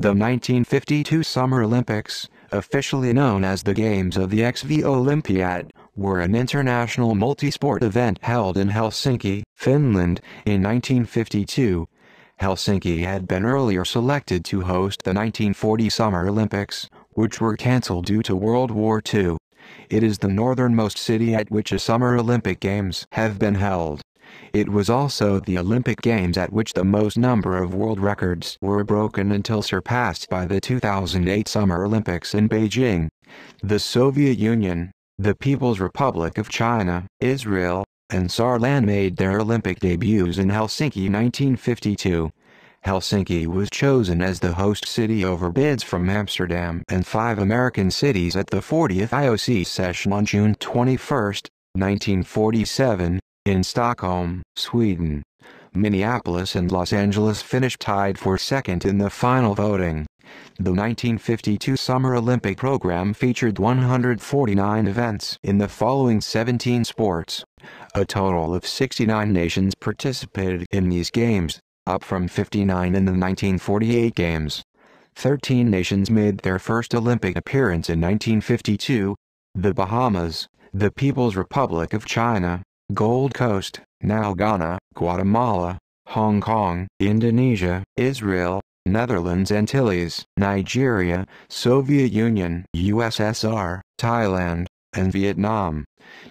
The 1952 Summer Olympics, officially known as the Games of the XV Olympiad, were an international multi-sport event held in Helsinki, Finland, in 1952. Helsinki had been earlier selected to host the 1940 Summer Olympics, which were cancelled due to World War II. It is the northernmost city at which a Summer Olympic Games have been held. It was also the Olympic Games at which the most number of world records were broken until surpassed by the 2008 Summer Olympics in Beijing. The Soviet Union, the People's Republic of China, Israel, and Saarland made their Olympic debuts in Helsinki 1952. Helsinki was chosen as the host city over bids from Amsterdam and five American cities at the 40th IOC session on June 21, 1947, in Stockholm, Sweden, Minneapolis and Los Angeles finished tied for second in the final voting. The 1952 Summer Olympic program featured 149 events in the following 17 sports. A total of 69 nations participated in these games, up from 59 in the 1948 games. 13 nations made their first Olympic appearance in 1952, the Bahamas, the People's Republic of China, Gold Coast, now Ghana, Guatemala, Hong Kong, Indonesia, Israel, Netherlands Antilles, Nigeria, Soviet Union, USSR, Thailand, and Vietnam.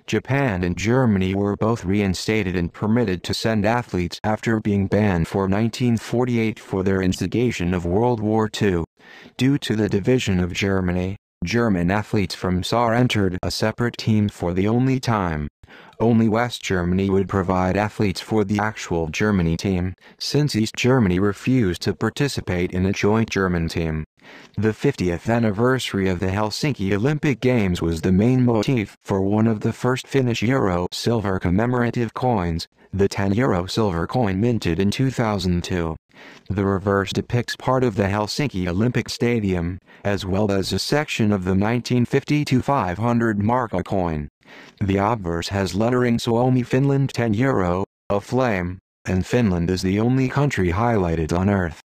Japan and Germany were both reinstated and permitted to send athletes after being banned for 1948 for their instigation of World War II. Due to the division of Germany, German athletes from Saar entered a separate team for the only time. Only West Germany would provide athletes for the actual Germany team, since East Germany refused to participate in a joint German team. The 50th anniversary of the Helsinki Olympic Games was the main motif for one of the first Finnish euro silver commemorative coins, the 10 euro silver coin minted in 2002. The reverse depicts part of the Helsinki Olympic Stadium, as well as a section of the 1952 500 markka coin. The obverse has lettering Suomi Finland 10 euro, a flame, and Finland is the only country highlighted on Earth.